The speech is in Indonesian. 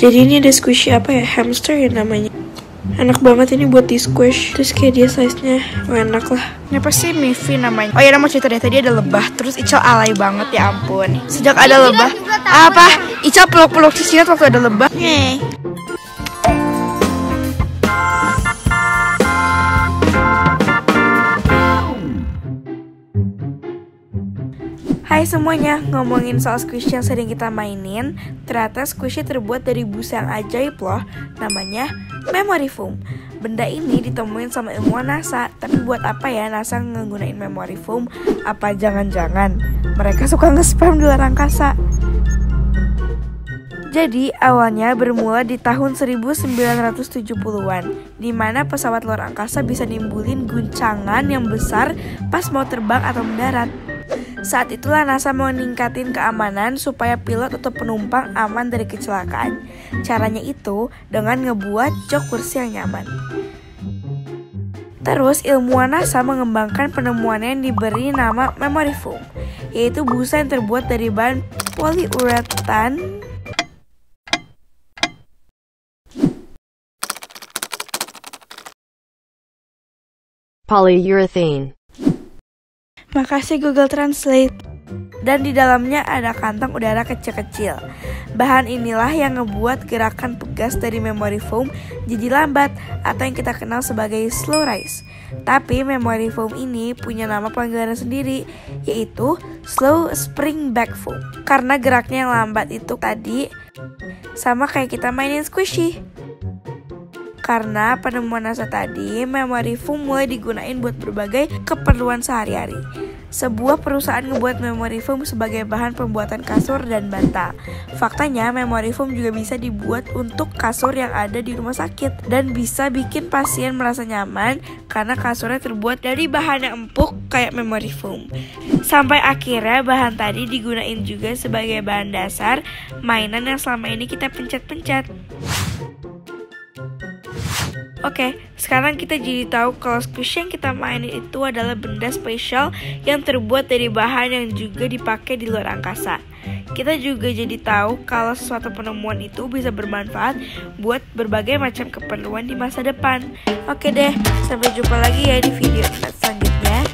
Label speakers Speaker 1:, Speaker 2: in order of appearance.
Speaker 1: Jadi ini ada squishy apa ya? Hamster ya namanya. Enak banget ini buat di squish. Terus kayak dia size-nya enak lah.
Speaker 2: Ini pasti Mivi namanya. Oh iya, mau cerita deh. Tadi ada lebah, terus Ical alay banget ya ampun. Sejak ada lebah, apa? Ical peluk-peluk Cicinat waktu ada lebah. Nih. Hai semuanya, ngomongin soal squishy yang sering kita mainin Ternyata squishy terbuat dari busa yang ajaib loh Namanya memory foam Benda ini ditemuin sama ilmuwan NASA Tapi buat apa ya NASA nggunain memory foam? Apa jangan-jangan mereka suka nge-spam di luar angkasa? Jadi awalnya bermula di tahun 1970-an di mana pesawat luar angkasa bisa nimbulin guncangan yang besar pas mau terbang atau mendarat saat itulah NASA mau ningkatin keamanan supaya pilot atau penumpang aman dari kecelakaan. Caranya itu dengan ngebuat jok kursi yang nyaman. Terus ilmuwan NASA mengembangkan penemuannya yang diberi nama memory foam, yaitu busa yang terbuat dari bahan poliuretan
Speaker 3: polyurethane.
Speaker 2: Makasih Google Translate. Dan di dalamnya ada kantong udara kecil-kecil. Bahan inilah yang ngebuat gerakan pegas dari memory foam jadi lambat atau yang kita kenal sebagai slow rise. Tapi memory foam ini punya nama panggilan sendiri yaitu slow spring back foam. Karena geraknya yang lambat itu tadi sama kayak kita mainin squishy. Karena penemuan NASA tadi, memory foam mulai digunain buat berbagai keperluan sehari-hari. Sebuah perusahaan ngebuat memory foam sebagai bahan pembuatan kasur dan bantal. Faktanya, memory foam juga bisa dibuat untuk kasur yang ada di rumah sakit dan bisa bikin pasien merasa nyaman karena kasurnya terbuat dari bahan yang empuk kayak memory foam. Sampai akhirnya bahan tadi digunain juga sebagai bahan dasar mainan yang selama ini kita pencet-pencet. Oke, sekarang kita jadi tahu kalau squish yang kita mainin itu adalah benda spesial yang terbuat dari bahan yang juga dipakai di luar angkasa. Kita juga jadi tahu kalau sesuatu penemuan itu bisa bermanfaat buat berbagai macam keperluan di masa depan. Oke deh, sampai jumpa lagi ya di video selanjutnya.